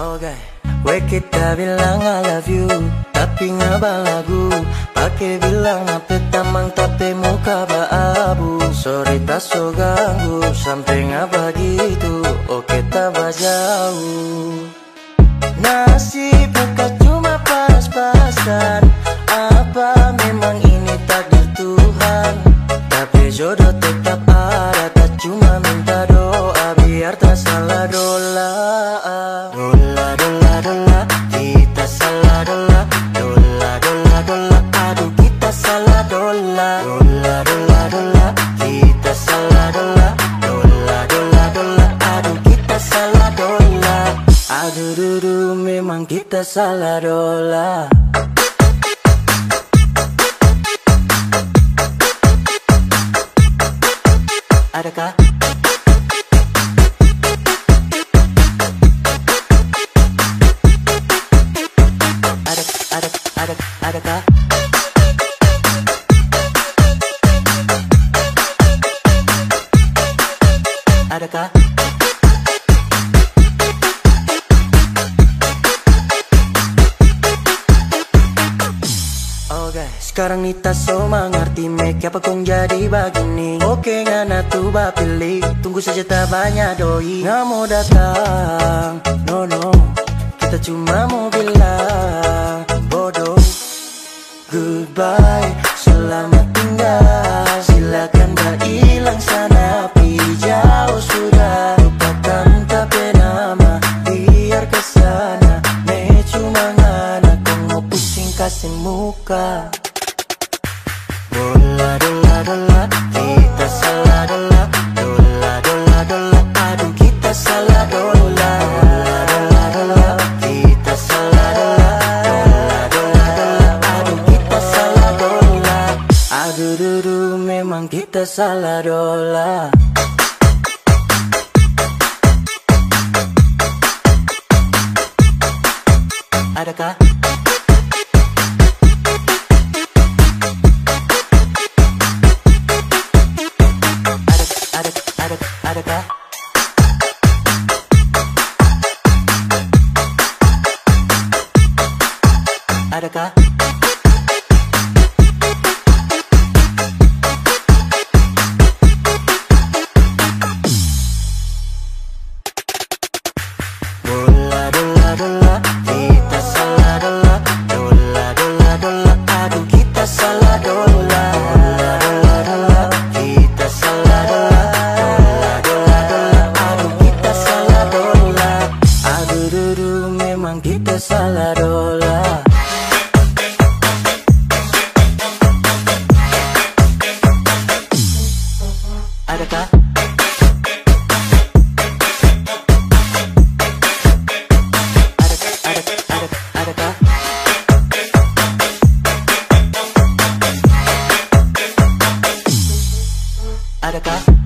Oke, gue kita bilang I love you Tapi ngaba lagu. Pakai bilang apa tamang tapi muka ba abu Sorry tak so ganggu Sampai ngaba gitu Oke tak jauh. Nasib bukan cuma pas-pasan salah dola. Dola, dola, dola. Kita salah dola. Dola, dola, dola. Aduh kita salah dola. Aduh dudu memang kita salah dola. Adakah? Ada, ada, ada, adakah? Adakah? Oke, sekarang Nita so mengerti make apa kong jadi begini. Oke ngana tuh pilih. Tunggu saja tak banyak doi. Nggak mau datang No no. Kita cuma mau bilang kasih muka. Dola dola dola Kita salah dola Dola dola dola Aduh kita salah dola Dola dola dola Kita salah dola Dola dola dola Aduh kita salah dola Aduh dudu memang kita salah dola Adakah? Adakah?